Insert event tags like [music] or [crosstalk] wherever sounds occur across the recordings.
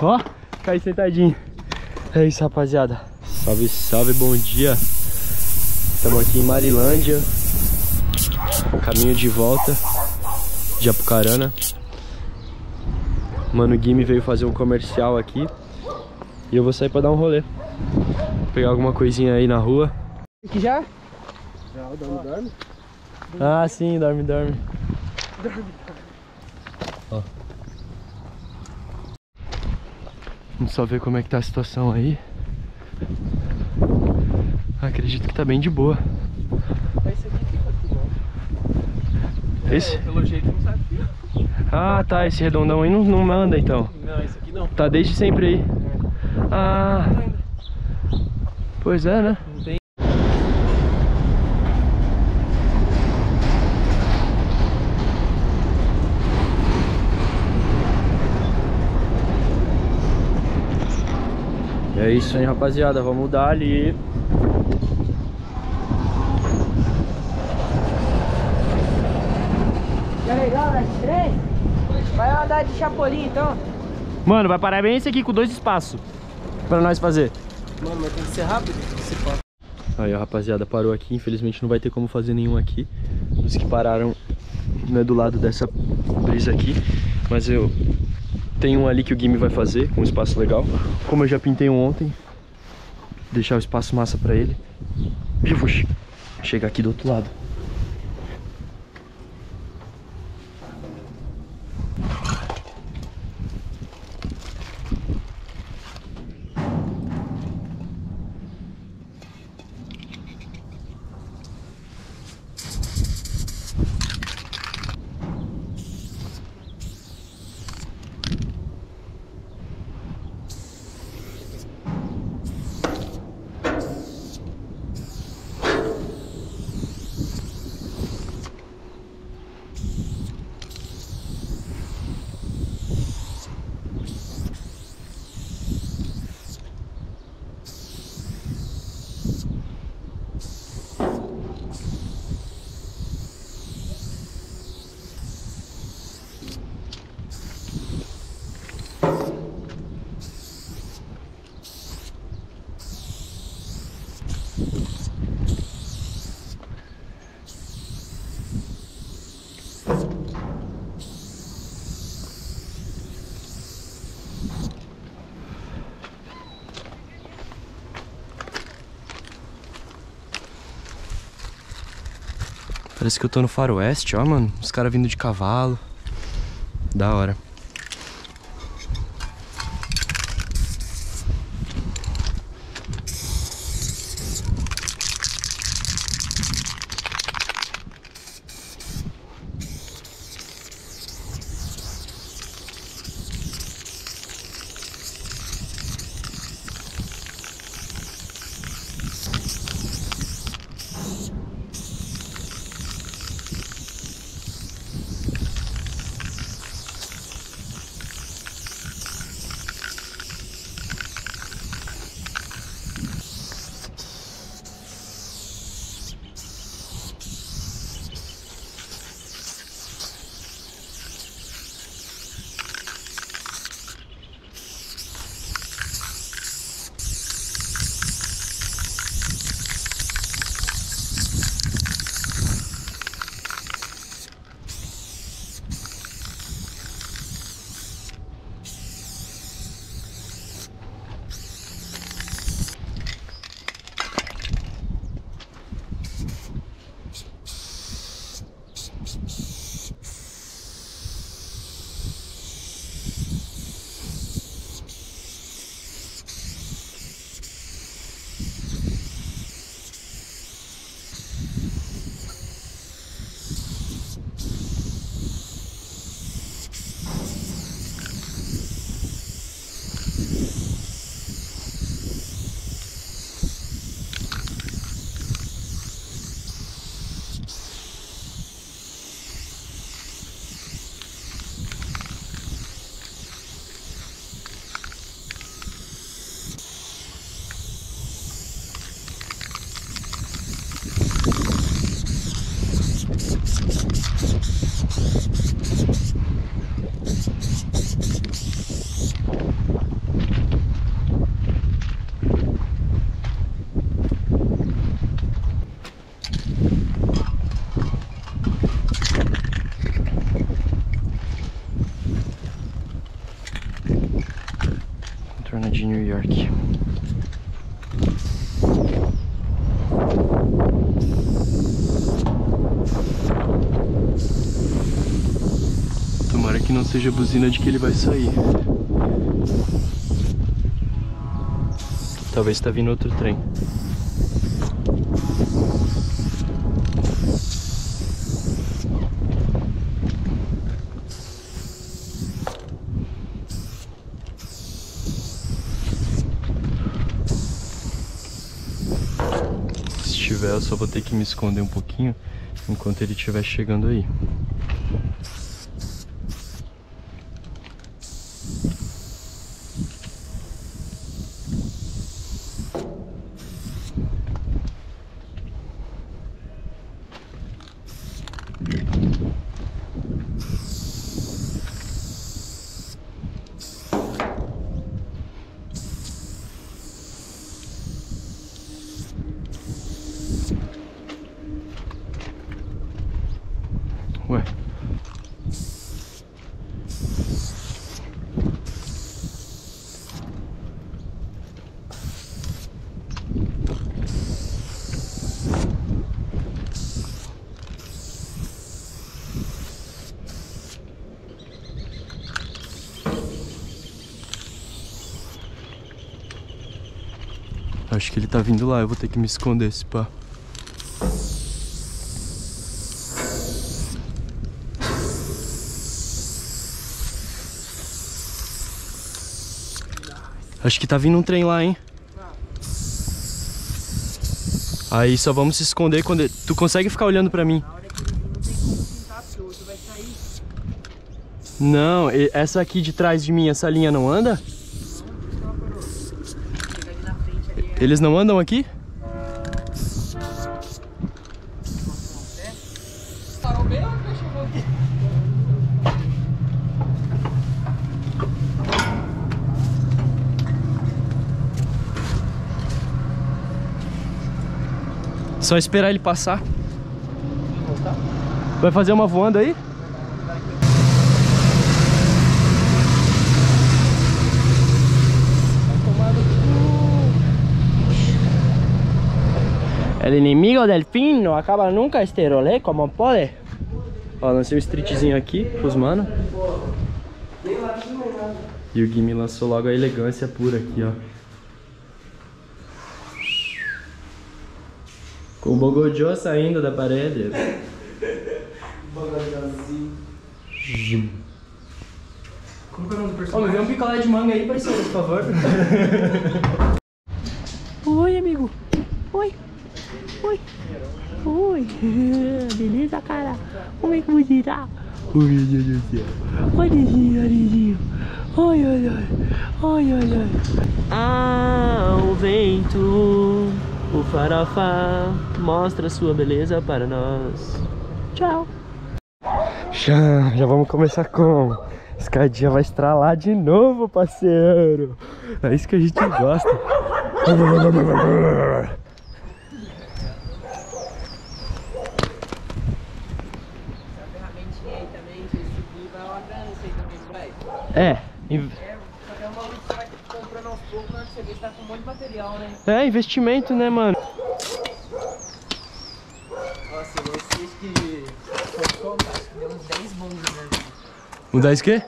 Ó, cai sentadinho. É isso, rapaziada. Salve, salve, bom dia. Estamos aqui em Marilândia. Caminho de volta de Apucarana. Mano Guime veio fazer um comercial aqui. E eu vou sair pra dar um rolê. Pegar alguma coisinha aí na rua. Aqui já? Já, dorme, dorme. Ah, sim, dorme, dorme. Ó. Vamos só ver como é que tá a situação aí. Acredito que tá bem de boa. Esse aqui fica aqui, ó. Esse? É, pelo jeito não sai aqui. Ah, tá. Esse redondão aí não, não manda então. Não, esse aqui não. Tá desde sempre aí. Ah, pois é, né? Não tem. É isso aí, rapaziada. Vamos dar ali. Já legal, né? Três? Vai andar de chapolim então? Mano, vai parar bem esse aqui com dois espaços pra nós fazer. Mano, mas tem que ser rápido. Aí, ó, rapaziada, parou aqui. Infelizmente não vai ter como fazer nenhum aqui. Os que pararam né, do lado dessa brisa aqui. Mas eu tenho um ali que o Game vai fazer, um espaço legal. Como eu já pintei um ontem, deixar o espaço massa pra ele. E eu vou che- chegar aqui do outro lado. Parece que eu tô no faroeste, ó, mano. Os caras vindo de cavalo. Da hora. York. Tomara que não seja buzina de que ele vai sair. Talvez tá vindo outro trem. Se tiver, eu só vou ter que me esconder um pouquinho enquanto ele estiver chegando aí. Acho que ele tá vindo lá, eu vou ter que me esconder esse pá. Acho que tá vindo um trem lá, hein? Aí só vamos se esconder quando. Tu consegue ficar olhando pra mim? Não essa aqui de trás de mim, essa linha não anda? Não, coroa. Chega ali na frente ali. É... Eles não andam aqui? Só esperar ele passar. Vai fazer uma voando aí? El inimigo del fin não acaba nunca este rolê, como pode? Ó, lancei um streetzinho aqui pros mano. E o Gui me lançou logo a elegância pura aqui, ó. Com o Bogojô saindo da parede. [laughs] Zum. Como que é o nome do Ô, me personagem? vê um picolé de manga aí, parceiro, por favor. [laughs] Oi, amigo. Oi. Oi. Oi. Beleza, cara? Como é que você tá? Oi, meu Deus do céu. Oi, Lizinho, Lizinho. Oi, oi, oi. Oi, oi, oi. Ah, o vento, o farofa, mostra sua beleza para nós. Tchau. Já, já vamos começar com escadinha vai estralar de novo, parceiro. É isso que a gente gosta. [laughs] A ferramentinha aí também, se subir, vai uma grana isso aí também, não vai? É, in- É, só que é uma luta que você vai comprando aos poucos, quando você vê, você tá com um monte de material, né? é investimento, né, mano? Nossa, esse acho que. Acho que deu uns 10 bons, né? Um 10 quê?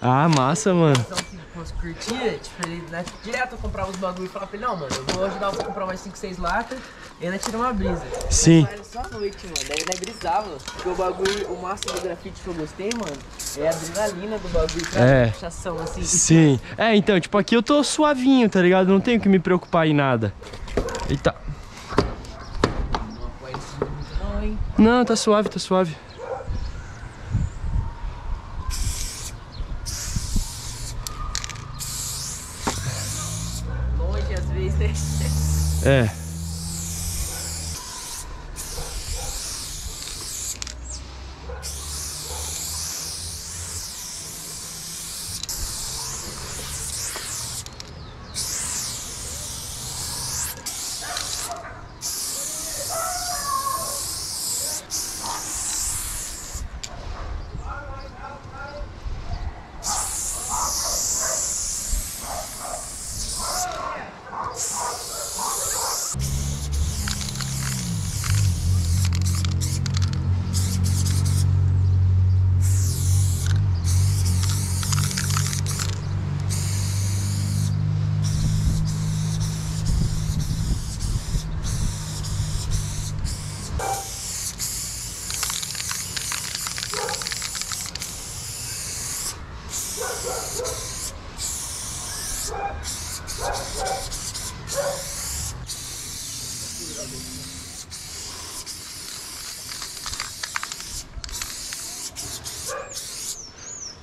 Ah, massa, mano. Então, se fosse curtir, tipo, ele, né, direto eu comprava os bagulho e falava pra ele, não, mano, eu vou ajudar você a comprar mais 5, 6 latas e ainda tira uma brisa. Sim. Mas só à noite, mano, daí ainda grisava. Porque o bagulho, o máximo do grafite que eu gostei, mano, é a adrenalina do bagulho, pra É. puxação, assim. Sim. É, então, tipo, aqui eu tô suavinho, tá ligado? Não tenho que me preocupar em nada. Eita. Não apoia esse muito não, hein? Não, tá suave, tá suave. Longe às vezes, né? É.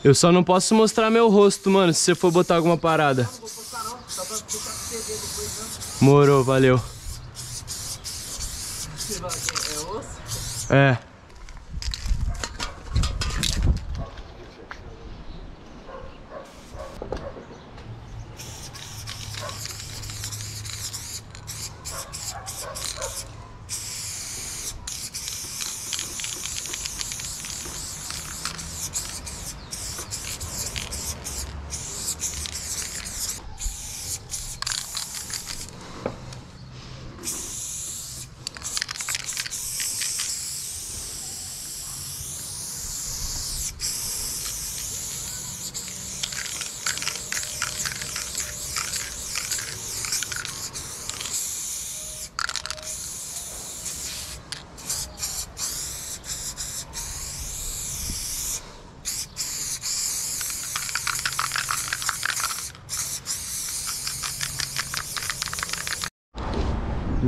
Eu só não posso mostrar meu rosto, mano, se você for botar alguma parada. Morou, valeu. É osso? É.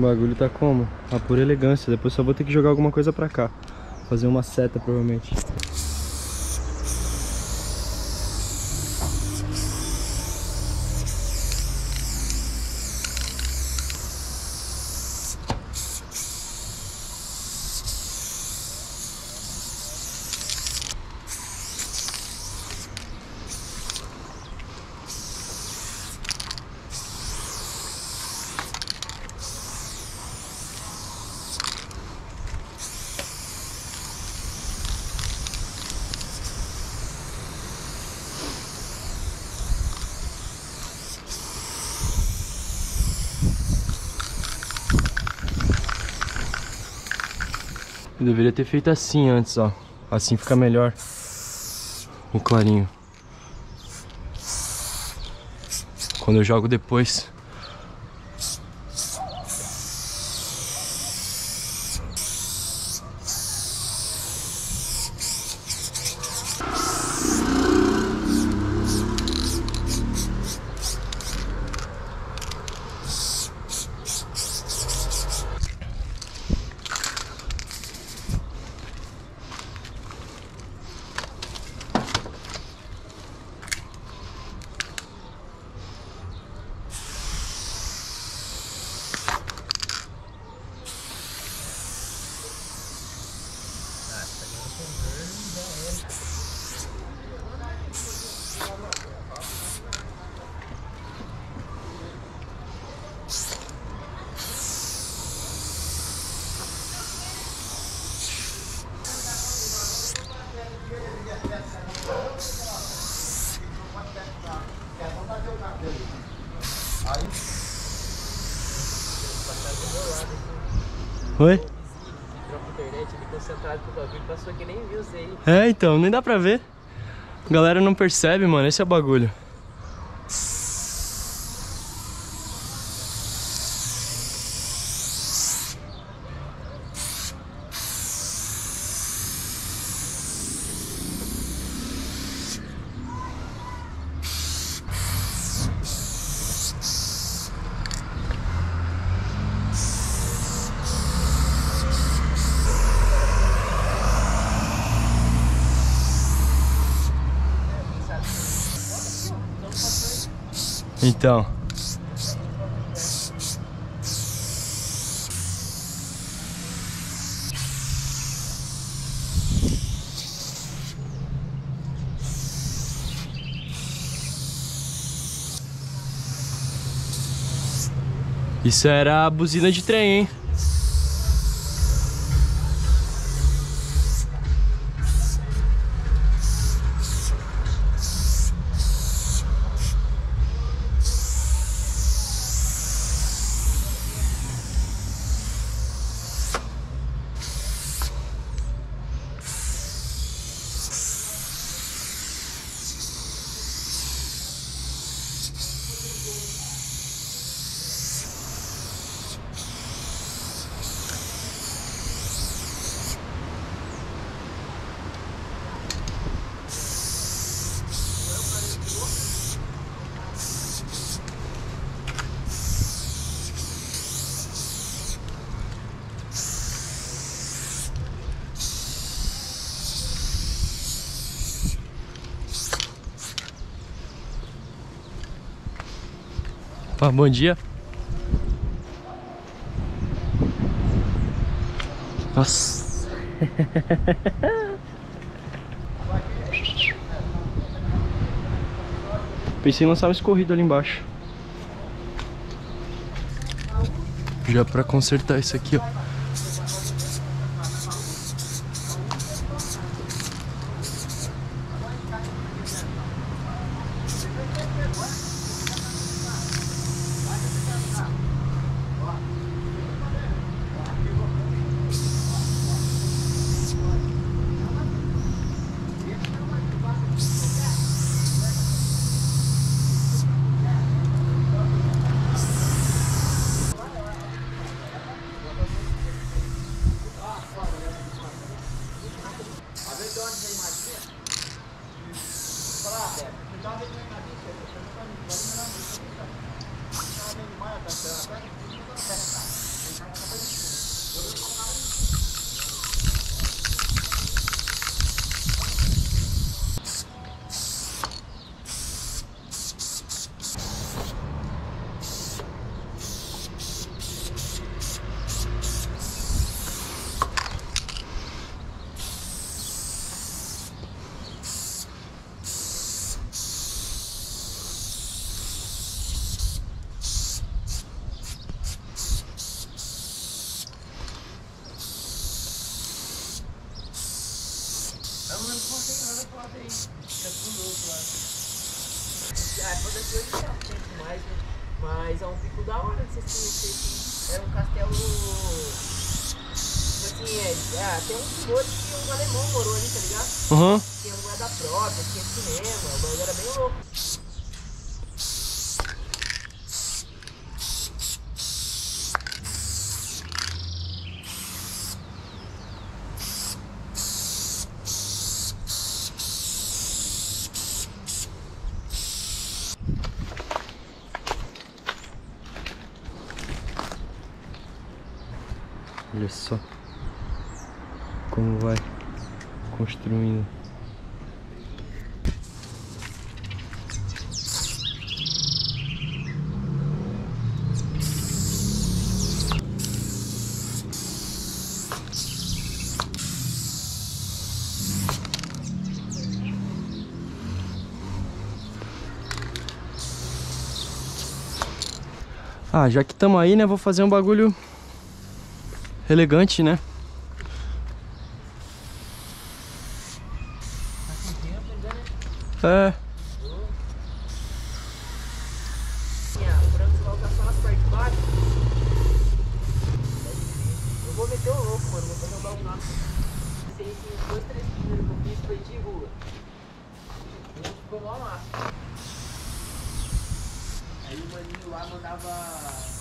bagulho tá como? A pura elegância. Depois só vou ter que jogar alguma coisa pra cá. Fazer uma seta, provavelmente. Eu deveria ter feito assim antes, ó. Assim fica melhor. O clarinho. Quando eu jogo depois. Oi? Internet, bagulho. É, então, nem dá pra ver. A galera não percebe, mano. Esse é o bagulho. Então. Isso era a buzina de trem, hein? Opa, bom dia. Nossa. [laughs] Pensei em lançar um escorrido ali embaixo. Já pra consertar isso aqui, ó. Vamos não consegue nada foda aí. Fica tudo lá. Hoje né? Mas é um pico da hora de. É um castelo. Assim, é. Tem um senhor que um alemão morou ali, tá ligado? Aham. Tinha moeda própria, tinha cinema, o bagulho era bem louco. Olha só como vai construindo. Ah, já que estamos aí, né, vou fazer um bagulho elegante, né? Tá com tempo ainda, né? É. Tinha o branco você coloca só nas partes de baixo. Eu vou meter o louco, mano. Vou dois, três ficou mó massa. Aí o maninho lá mandava.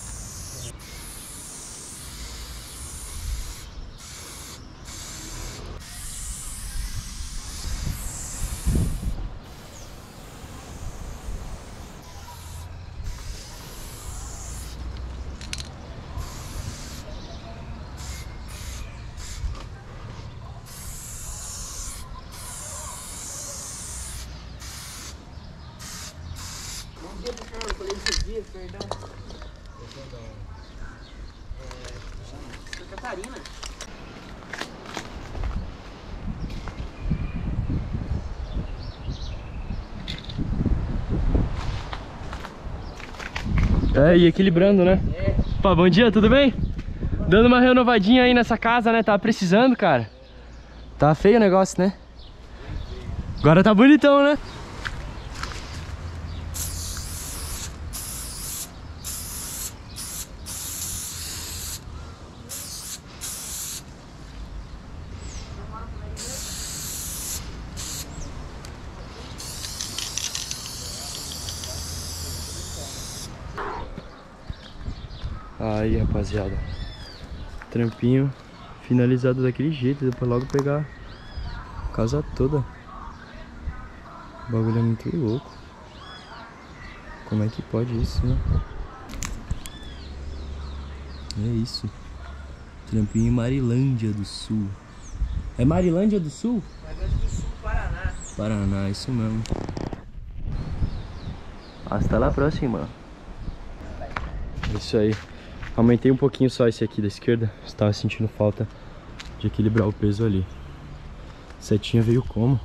Bom dia, pessoal. Eu falei esses dias, perdão. É. Santa Catarina. É, e equilibrando, né? É. Pá, bom dia, tudo bem? Dando uma renovadinha aí nessa casa, né? Tá precisando, cara. Tá feio o negócio, né? Agora tá bonitão, né? Aí, rapaziada. Trampinho finalizado daquele jeito. Deu pra logo pegar a casa toda. O bagulho é muito louco. Como é que pode isso, né? É isso. Trampinho em Marilândia do Sul. É Marilândia do Sul? Grande do Sul, Paraná. Paraná, isso mesmo. Hasta la próxima. Isso aí. Aumentei um pouquinho só esse aqui da esquerda. Estava sentindo falta de equilibrar o peso ali. Setinha veio como?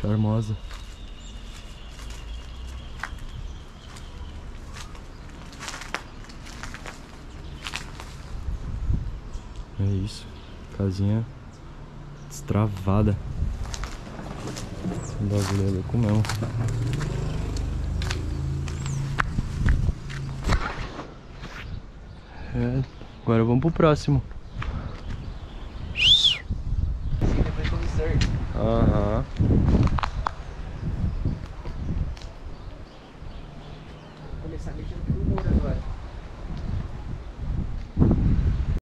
Charmosa. É isso. Casinha destravada. O bagulho louco mesmo. É, agora vamos pro próximo.